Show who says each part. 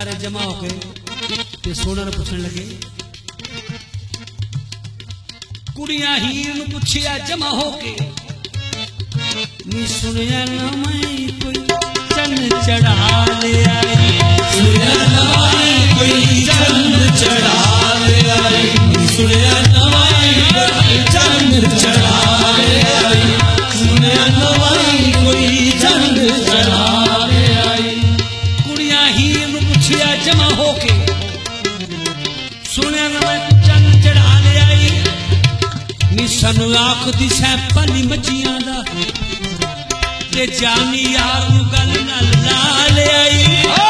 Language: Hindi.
Speaker 1: सारे जमा हो गए। ते पूछने लगे। कुड़िया हीर पुछिया जमा होके नी सुनिया ना मैं सनु आख दिशा भली मच्छियाँ दा ते जानी यार गल नाल ला आई